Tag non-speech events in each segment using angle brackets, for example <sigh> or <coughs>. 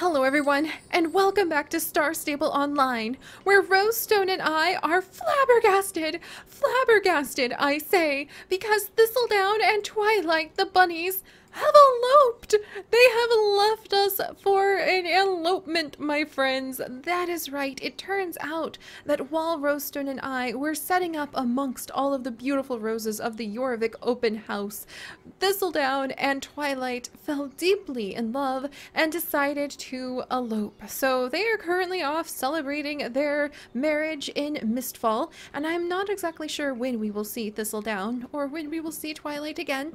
Hello everyone, and welcome back to Star Stable Online, where Rosestone and I are flabbergasted, flabbergasted, I say, because Thistledown and Twilight, the bunnies, have eloped! They have left us for an elopement, my friends. That is right. It turns out that while Rosestone and I were setting up amongst all of the beautiful roses of the Jorvik open house, Thistledown and Twilight fell deeply in love and decided to elope. So they are currently off celebrating their marriage in Mistfall, and I'm not exactly sure when we will see Thistledown or when we will see Twilight again.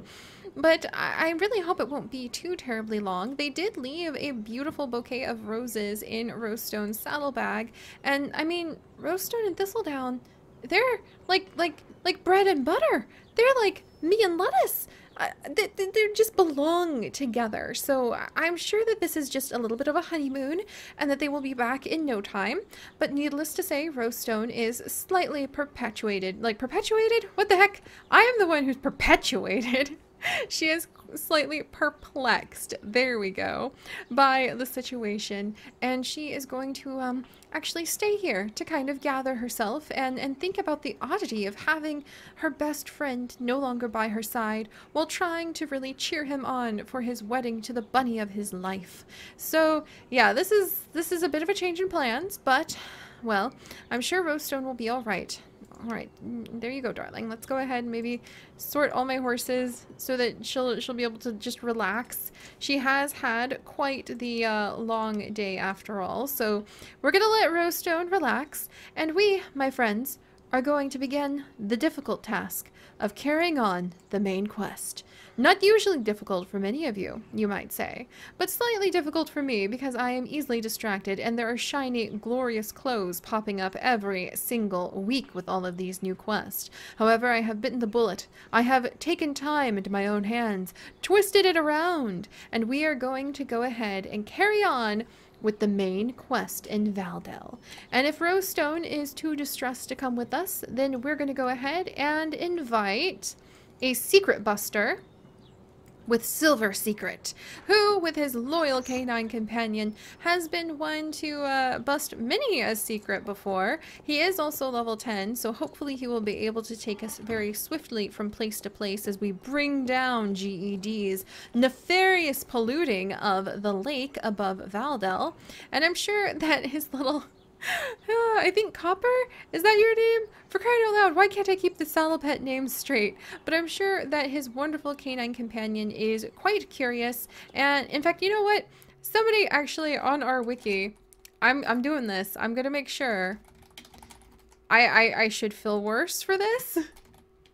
But I, really hope it won't be too terribly long. They did leave a beautiful bouquet of roses in Rosestone's saddlebag. And I mean, Rosestone and Thistledown, they're like like like bread and butter. They're like me and lettuce. Uh, they, they just belong together. So I'm sure that this is just a little bit of a honeymoon and that they will be back in no time. But needless to say, Rosestone is slightly perpetuated. Like, perpetuated? What the heck? I am the one who's perpetuated. <laughs> <laughs> she is slightly perplexed, there we go, by the situation. And she is going to um, actually stay here to kind of gather herself and, and think about the oddity of having her best friend no longer by her side while trying to really cheer him on for his wedding to the bunny of his life. So yeah, this is this is a bit of a change in plans, but well, I'm sure Rosestone will be all right. All right, there you go, darling. Let's go ahead and maybe sort all my horses so that she'll she'll be able to just relax. She has had quite the uh, long day after all, so we're gonna let Rosestone relax, and we, my friends, are going to begin the difficult task of carrying on the main quest. Not usually difficult for many of you, you might say, but slightly difficult for me because I am easily distracted and there are shiny, glorious clothes popping up every single week with all of these new quests. However, I have bitten the bullet. I have taken time into my own hands, twisted it around, and we are going to go ahead and carry on with the main quest in Valedale. And if Rosestone is too distressed to come with us, then we're going to go ahead and invite a secret buster with Silver Secret, who, with his loyal canine companion, has been one to uh, bust many a secret before. He is also level 10, so hopefully he will be able to take us very swiftly from place to place as we bring down GED's nefarious polluting of the lake above Valedale. And I'm sure that his little <laughs> I think Copper? Is that your name? For crying out loud, why can't I keep the saddle pet name straight? But I'm sure that his wonderful canine companion is quite curious. And in fact, you know what? Somebody actually on our wiki, I'm, I'm doing this. I'm going to make sure. I, I, I should feel worse for this.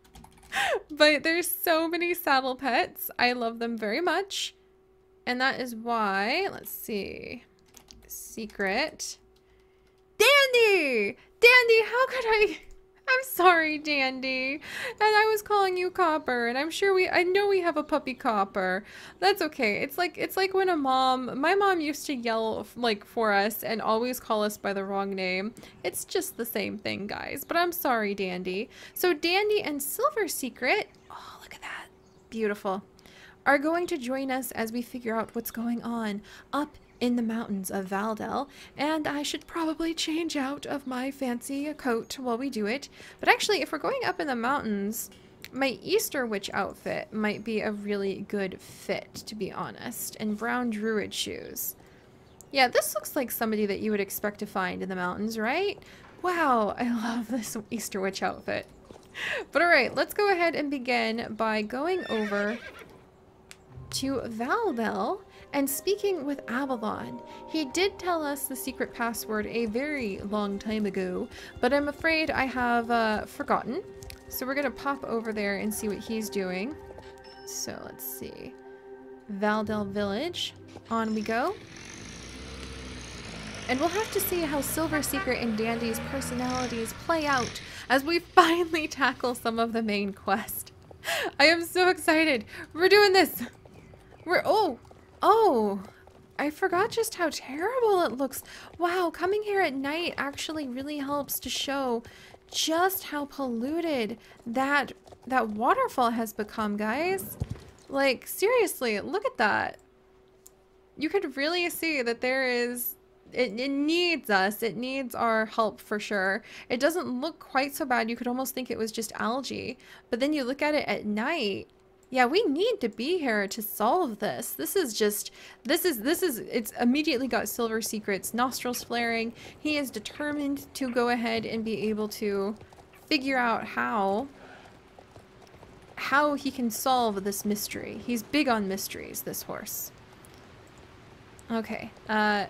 <laughs> but there's so many saddle pets. I love them very much. And that is why, let's see, secret. Dandy! Dandy, how could I... <laughs> I'm sorry, Dandy. And I was calling you Copper, and I'm sure we I know we have a puppy Copper. That's okay. It's like it's like when a mom, my mom used to yell like for us and always call us by the wrong name. It's just the same thing, guys. But I'm sorry, Dandy. So Dandy and Silver Secret, oh, look at that. Beautiful. Are going to join us as we figure out what's going on up in the mountains of Valedale, and I should probably change out of my fancy coat while we do it. But actually, if we're going up in the mountains, my Easter Witch outfit might be a really good fit, to be honest, and brown druid shoes. Yeah, this looks like somebody that you would expect to find in the mountains, right? Wow, I <laughs> love this Easter Witch outfit. But alright, let's go ahead and begin by going over to Valedale and speaking with Avalon, he did tell us the secret password a very long time ago, but I'm afraid I have uh, forgotten. So we're gonna pop over there and see what he's doing. So let's see. Valedale Village. On we go. And we'll have to see how Silver Secret and Dandy's personalities play out as we <laughs> finally tackle some of the main quest. <laughs> I am so excited. We're doing this. We're, oh, Oh, I forgot just how terrible it looks. Wow, coming here at night actually really helps to show just how polluted that that waterfall has become, guys. Like, seriously, look at that. you could really see that there is it, it needs us it needs our help for sure it doesn't look quite so bad you could almost think it was just algae but then you look at it at night yeah we need to be here to solve this this is just this is this is it's immediately got silver secrets nostrils flaring he is determined to go ahead and be able to figure out how how he can solve this mystery he's big on mysteries this horse okay uh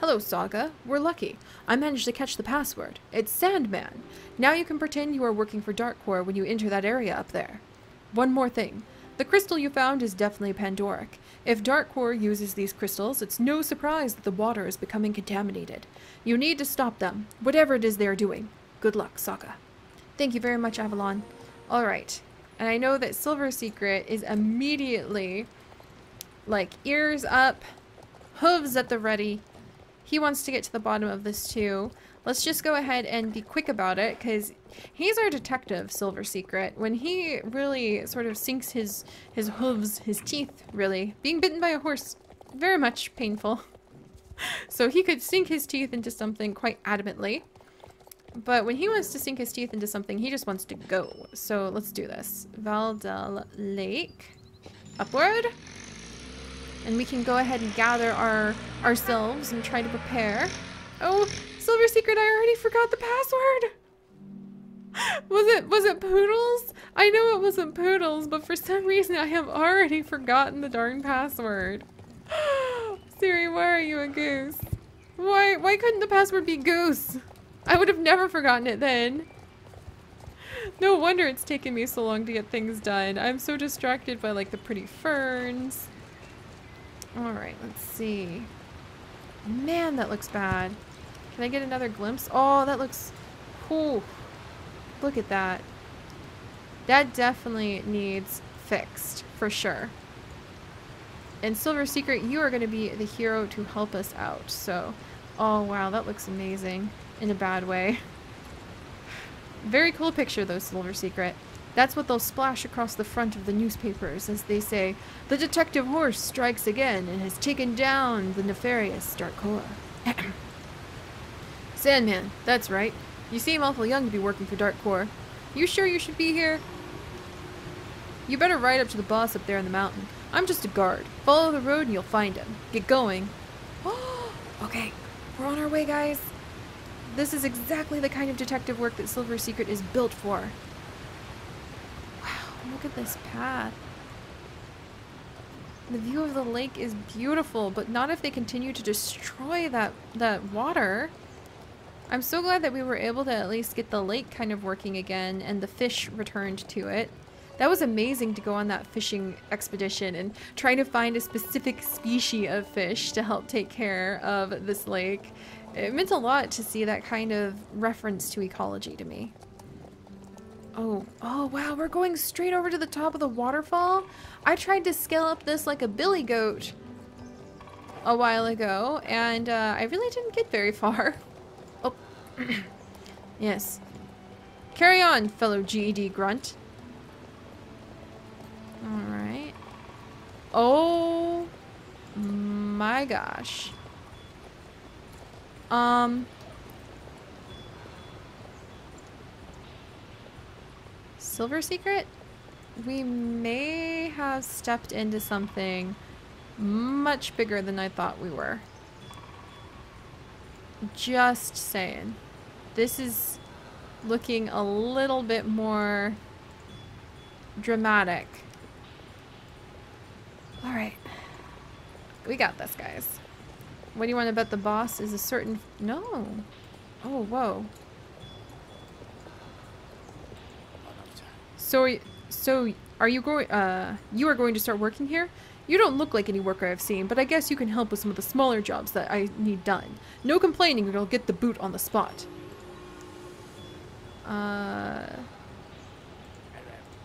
Hello, Saga. We're lucky. I managed to catch the password. It's Sandman. Now you can pretend you are working for Darkcore when you enter that area up there. One more thing. The crystal you found is definitely Pandoric. If Darkcore uses these crystals, it's no surprise that the water is becoming contaminated. You need to stop them, whatever it is they are doing. Good luck, Saga. Thank you very much, Avalon. Alright. And I know that Silver Secret is immediately, like, ears up, hooves at the ready, he wants to get to the bottom of this too. Let's just go ahead and be quick about it because he's our detective, Silver Secret. When he really sort of sinks his, his hooves, his teeth, really. Being bitten by a horse, very much painful. <laughs> so he could sink his teeth into something quite adamantly. But when he wants to sink his teeth into something, he just wants to go. So let's do this. Valedale Lake. Upward. And we can go ahead and gather our ourselves and try to prepare. Oh, Silver Secret, I already forgot the password. Was it was it Poodles? I know it wasn't Poodles, but for some reason I have already forgotten the darn password. <gasps> Seri, why are you a goose? Why why couldn't the password be goose? I would have never forgotten it then. No wonder it's taken me so long to get things done. I'm so distracted by like the pretty ferns Alright, let's see. Man, that looks bad. Can I get another glimpse? Oh, that looks... cool. Look at that. That definitely needs fixed, for sure. And Silver Secret, you are going to be the hero to help us out. So, oh wow, that looks amazing. In a bad way. Very cool picture though, Silver Secret. That's what they'll splash across the front of the newspapers as they say, The detective horse strikes again and has taken down the nefarious Darkcore. <clears throat> Sandman, that's right. You seem awful young to be working for Darkcore. You sure you should be here? You better ride up to the boss up there in the mountain. I'm just a guard. Follow the road and you'll find him. Get going. <gasps> okay, we're on our way, guys. This is exactly the kind of detective work that Silver Secret is built for. Wow, look at this path. The view of the lake is beautiful, but not if they continue to destroy that, that water. I'm so glad that we were able to at least get the lake kind of working again and the fish returned to it. That was amazing to go on that fishing expedition and try to find a specific species of fish to help take care of this lake. It meant a lot to see that kind of reference to ecology to me. Oh, oh wow, we're going straight over to the top of the waterfall? I tried to scale up this like a billy goat a while ago, and uh, I really didn't get very <laughs> far. <coughs> Yes. Carry on, fellow GED grunt. Alright. Oh my gosh. Um, Silver Secret, we may have stepped into something much bigger than I thought we were. Just saying. This is looking a little bit more dramatic. Alright. We got this, guys. What do you want to bet the boss is a certain... No. Oh, whoa. So, so are you going? Uh, you are going to start working here? You don't look like any worker I've seen, but I guess you can help with some of the smaller jobs that I need done. No complaining, or you'll get the boot on the spot. Uh.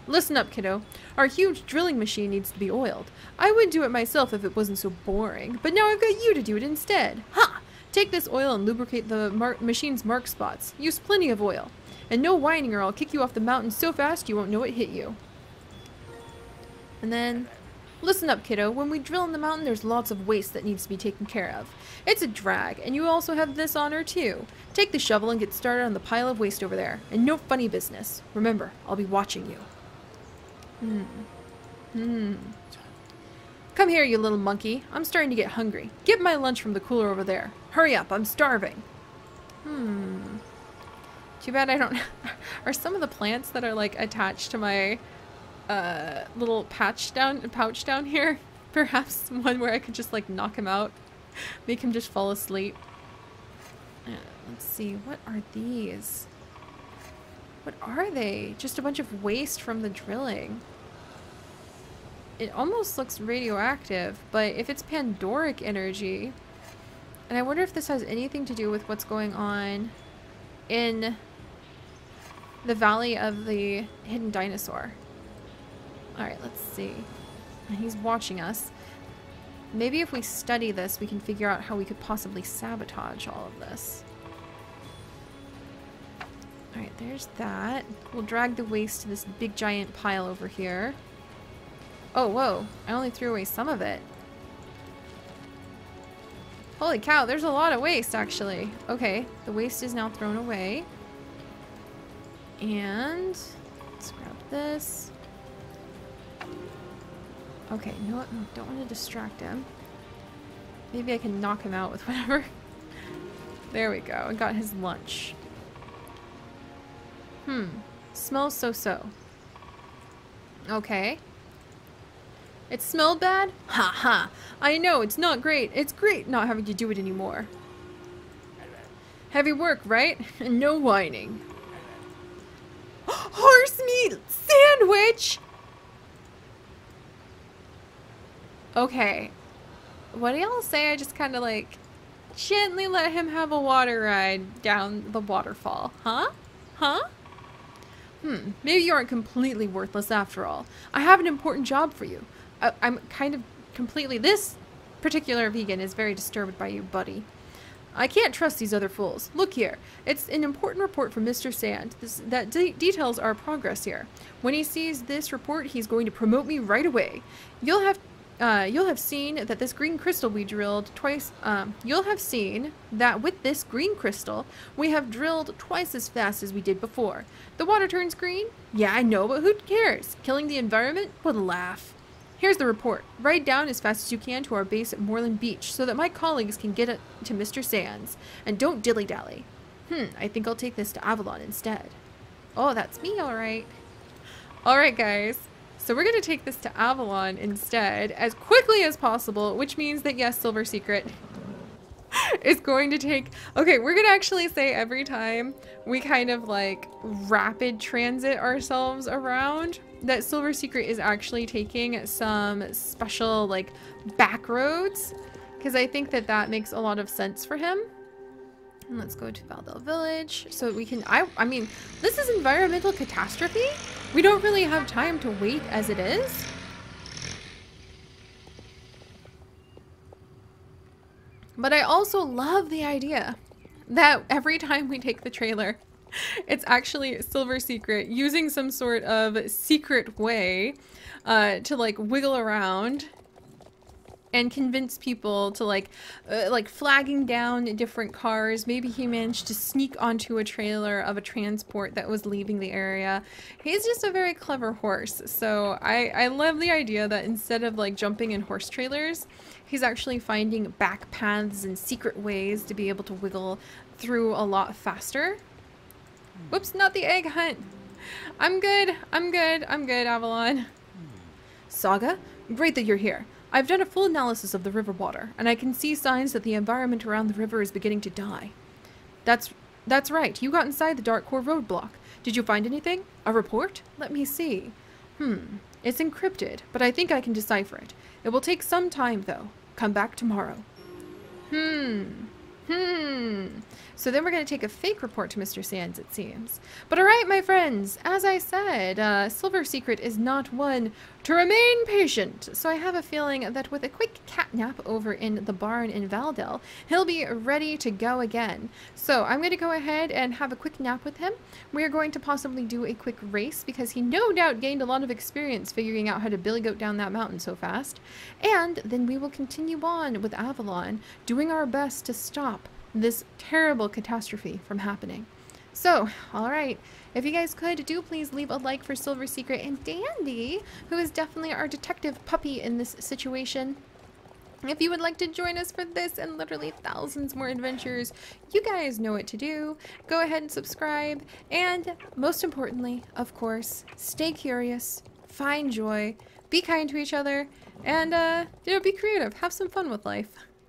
Listen up, kiddo. Our huge drilling machine needs to be oiled. I would do it myself if it wasn't so boring, but now I've got you to do it instead. Ha! Take this oil and lubricate the mar machine's mark spots. Use plenty of oil. And no whining or I'll kick you off the mountain so fast you won't know it hit you. And then Listen up, kiddo. When we drill in the mountain, there's lots of waste that needs to be taken care of. It's a drag, and you also have this honor too. Take the shovel and get started on the pile of waste over there. And no funny business. Remember, I'll be watching you. Hmm. Hmm. Come here, you little monkey. I'm starting to get hungry. Get my lunch from the cooler over there. Hurry up, I'm starving. Hmm. Too bad I don't... <laughs> are some of the plants that are like attached to my uh, little patch down, pouch down here? <laughs> Perhaps one where I could just like knock him out. Make him just fall asleep. Uh, let's see, what are these? What are they? Just a bunch of waste from the drilling. It almost looks radioactive, but if it's Pandoric energy, and I wonder if this has anything to do with what's going on in the Valley of the Hidden Dinosaur. Alright, let's see. He's watching us. Maybe if we study this, we can figure out how we could possibly sabotage all of this. Alright, there's that. We'll drag the waste to this big giant pile over here. Oh, whoa. I only threw away some of it. Holy cow, there's a lot of waste, actually. Okay, the waste is now thrown away. And... Let's grab this. Okay, no, don't want to distract him. Maybe I can knock him out with <laughs> whatever. there we go. I got his lunch. Hmm. Smells so-so. Okay. It smelled bad? Ha ha. I know, it's not great. It's great not having to do it anymore. Heavy work, right? <laughs> And no whining. <gasps> Horse meat sandwich! Okay. What do y'all say I just kind of like gently let him have a water ride down the waterfall? Huh? Huh? Hmm, maybe you aren't completely worthless after all. I have an important job for you. I I'm kind of completely... This particular vegan is very disturbed by you, buddy. I can't trust these other fools. Look here. It's an important report from Mr. Sand this, that de details our progress here. When he sees this report, he's going to promote me right away. You'll have uh, you'll have seen that this green crystal we drilled twice, um, you'll have seen that with this green crystal, we have drilled twice as fast as we did before. The water turns green? Yeah, I know, but who cares? Killing the environment? What a laugh. Here's the report. Ride down as fast as you can to our base at Moorland Beach so that my colleagues can get to Mr. Sands. And don't dilly-dally. Hmm, I think I'll take this to Avalon instead. Oh, that's me, alright. Alright, guys. So we're going to take this to Avalon instead as quickly as possible, which means that, yes, Silver Secret <laughs> is going to take... Okay, we're going to actually say every time we kind of like rapid transit ourselves around, that Silver Secret is actually taking some special like back roads because I think that that makes a lot of sense for him. And let's go to Valedale Village so we can, I, I mean, this is environmental catastrophe. We don't really have time to wait as it is. But I also love the idea that every time we take the trailer, <laughs> it's actually Silver Secret using some sort of secret way uh, to like wiggle around and convince people to like uh, like flagging down different cars maybe he managed to sneak onto a trailer of a transport that was leaving the area he's just a very clever horse so i i love the idea that instead of like jumping in horse trailers he's actually finding back paths and secret ways to be able to wiggle through a lot faster Whoops, not the egg hunt. I'm good. I'm good. I'm good, Avalon. Saga? Great that you're here. I've done a full analysis of the river water, and I can see signs that the environment around the river is beginning to die. That's that's right. You got inside the Dark Core roadblock. Did you find anything? A report? Let me see. Hmm. It's encrypted, but I think I can decipher it. It will take some time, though. Come back tomorrow. Hmm. Hmm. So then we're going to take a fake report to Mr. Sands, it seems. But alright, my friends, as I said, uh, Silver Secret is not one to remain patient. So I have a feeling that with a quick cat nap over in the barn in Valedale, he'll be ready to go again. So I'm going to go ahead and have a quick nap with him. We're going to possibly do a quick race because he no doubt gained a lot of experience figuring out how to billy goat down that mountain so fast. And then we will continue on with Avalon, doing our best to stop this terrible catastrophe from happening. So, alright, if you guys could, do please leave a like for Silver Secret and Dandy, who is definitely our detective puppy in this situation. If you would like to join us for this and literally thousands more adventures, you guys know what to do. Go ahead and subscribe. And most importantly, of course, stay curious, find joy, be kind to each other, and, uh, you know, be creative. Have some fun with life.